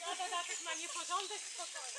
Tata, tata ma nieporządek w pokoju.